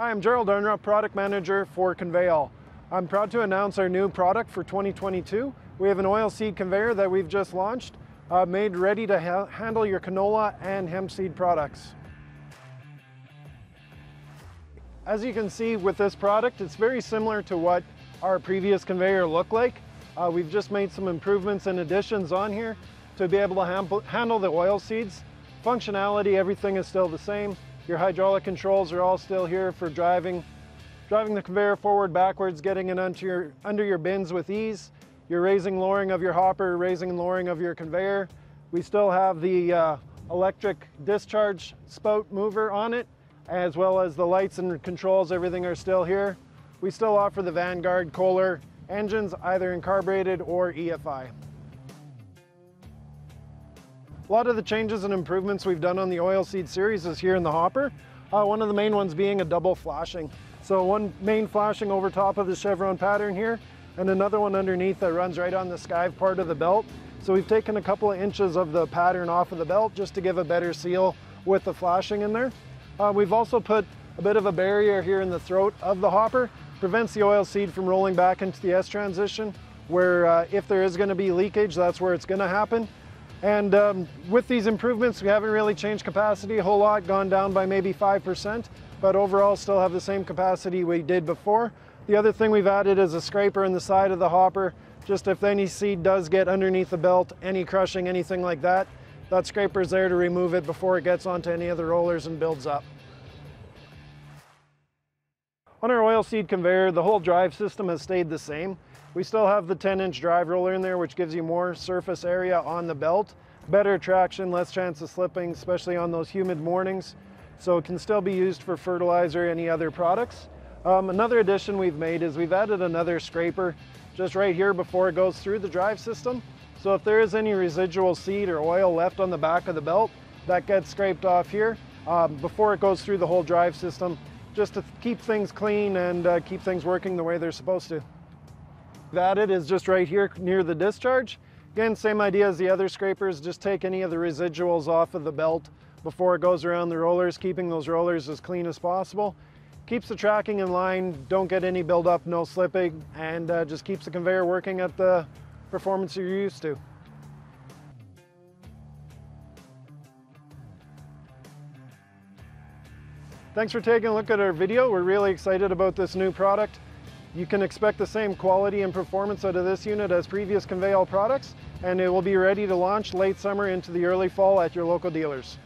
Hi, I'm Gerald Unruh, Product Manager for Convey-All. I'm proud to announce our new product for 2022. We have an oil seed conveyor that we've just launched, uh, made ready to ha handle your canola and hemp seed products. As you can see with this product, it's very similar to what our previous conveyor looked like. Uh, we've just made some improvements and additions on here to be able to handle the oil seeds. Functionality, everything is still the same. Your hydraulic controls are all still here for driving, driving the conveyor forward, backwards, getting it under your, under your bins with ease. Your raising, lowering of your hopper, raising and lowering of your conveyor. We still have the uh, electric discharge spout mover on it, as well as the lights and controls, everything are still here. We still offer the Vanguard Kohler engines, either in carbureted or EFI. A lot of the changes and improvements we've done on the oilseed series is here in the hopper. Uh, one of the main ones being a double flashing. So one main flashing over top of the chevron pattern here, and another one underneath that runs right on the skive part of the belt. So we've taken a couple of inches of the pattern off of the belt just to give a better seal with the flashing in there. Uh, we've also put a bit of a barrier here in the throat of the hopper, prevents the oil seed from rolling back into the S transition, where uh, if there is gonna be leakage, that's where it's gonna happen. And um, with these improvements, we haven't really changed capacity a whole lot, gone down by maybe 5%, but overall still have the same capacity we did before. The other thing we've added is a scraper in the side of the hopper, just if any seed does get underneath the belt, any crushing, anything like that, that scraper is there to remove it before it gets onto any of the rollers and builds up. On our oil seed conveyor, the whole drive system has stayed the same. We still have the 10 inch drive roller in there, which gives you more surface area on the belt, better traction, less chance of slipping, especially on those humid mornings. So it can still be used for fertilizer, any other products. Um, another addition we've made is we've added another scraper just right here before it goes through the drive system. So if there is any residual seed or oil left on the back of the belt, that gets scraped off here um, before it goes through the whole drive system, just to keep things clean and uh, keep things working the way they're supposed to. That it is just right here near the discharge. Again, same idea as the other scrapers, just take any of the residuals off of the belt before it goes around the rollers, keeping those rollers as clean as possible. Keeps the tracking in line, don't get any buildup, no slipping, and uh, just keeps the conveyor working at the performance you're used to. Thanks for taking a look at our video. We're really excited about this new product. You can expect the same quality and performance out of this unit as previous Convey-All products, and it will be ready to launch late summer into the early fall at your local dealers.